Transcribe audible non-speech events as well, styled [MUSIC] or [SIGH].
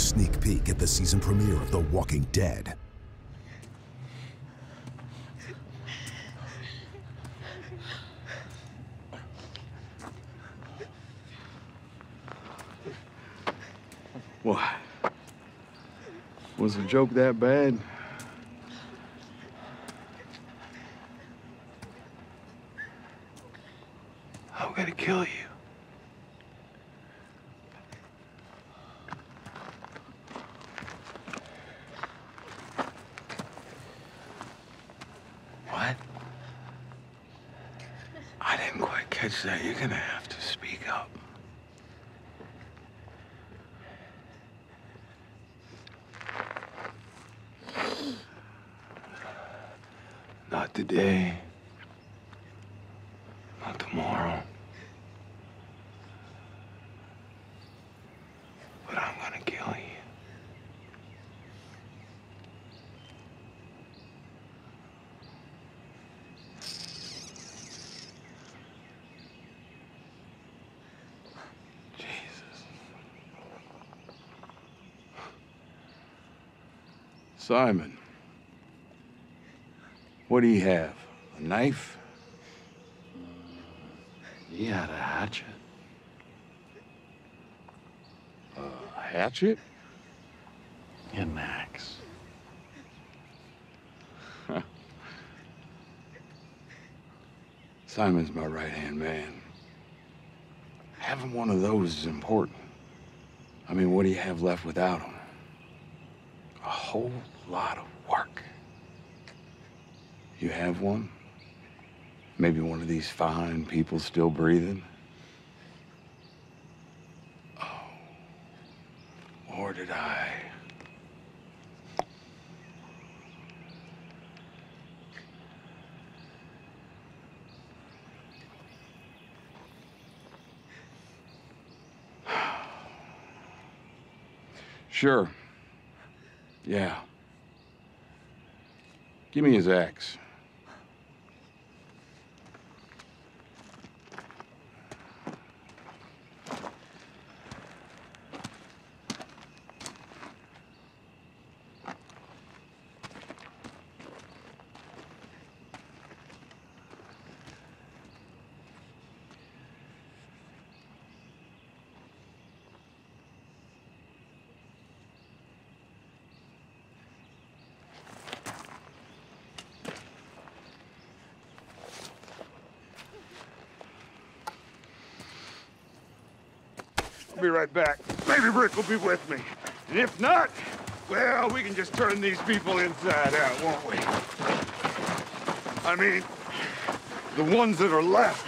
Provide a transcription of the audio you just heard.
sneak peek at the season premiere of The Walking Dead. What? Was the joke that bad? I'm gonna kill you. I didn't quite catch that. You're gonna have to speak up. Not today. Not tomorrow. But I'm gonna kill you. Jesus. Simon. What do you have? A knife? He had a hatchet. A hatchet? An axe. [LAUGHS] Simon's my right-hand man. Having one of those is important. I mean, what do you have left without him? A whole lot of work. You have one? Maybe one of these fine people still breathing? Oh. Or did I? Sure. Yeah. Give me his axe. Be right back. Maybe Rick will be with me. And if not, well, we can just turn these people inside out, won't we? I mean, the ones that are left.